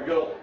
we go.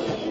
What?